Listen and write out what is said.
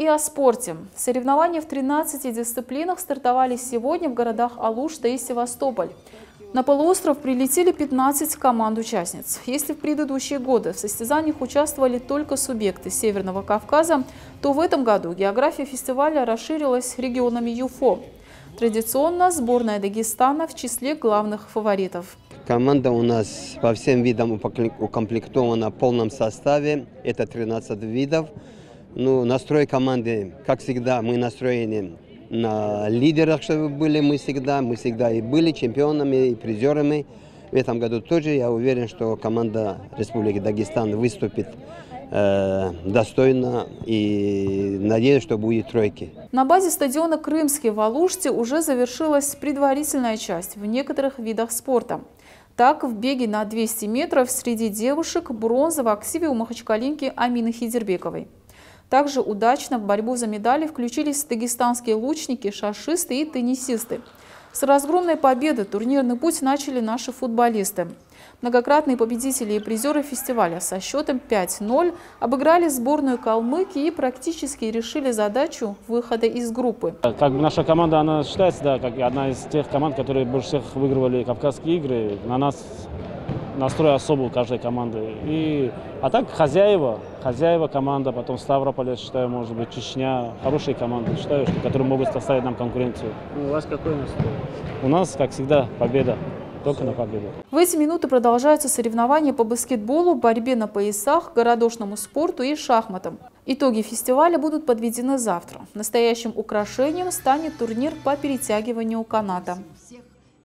И о спорте. Соревнования в 13 дисциплинах стартовали сегодня в городах Алушта и Севастополь. На полуостров прилетели 15 команд-участниц. Если в предыдущие годы в состязаниях участвовали только субъекты Северного Кавказа, то в этом году география фестиваля расширилась регионами ЮФО. Традиционно сборная Дагестана в числе главных фаворитов. Команда у нас по всем видам укомплектована в полном составе. Это 13 видов. Ну, настрой команды, как всегда, мы настроены на лидерах, чтобы были мы всегда. Мы всегда и были чемпионами, и призерами. В этом году тоже я уверен, что команда Республики Дагестан выступит э, достойно и надеюсь, что будет тройки. На базе стадиона «Крымский» в Алуште уже завершилась предварительная часть в некоторых видах спорта. Так, в беге на 200 метров среди девушек бронза в активе у махачкалинки Амины Хидербековой. Также удачно в борьбу за медали включились дагестанские лучники, шашисты и теннисисты. С разгромной победы турнирный путь начали наши футболисты. Многократные победители и призеры фестиваля со счетом 5-0 обыграли сборную Калмыки и практически решили задачу выхода из группы. Как бы наша команда, она считается да, как одна из тех команд, которые больше всех выигрывали Кавказские игры. На нас настрой особый у каждой команды. И, а так хозяева, хозяева команда, потом Ставрополь, я считаю, может быть, Чечня, хорошие команды, считаю, что, которые могут составить нам конкуренцию. У вас какой настрой? У нас, как всегда, победа. Только на победу. В эти минуты продолжаются соревнования по баскетболу, борьбе на поясах, городошному спорту и шахматам. Итоги фестиваля будут подведены завтра. Настоящим украшением станет турнир по перетягиванию каната.